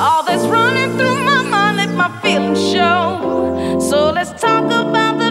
All that's running through my mind, let my feelings show. So let's talk about the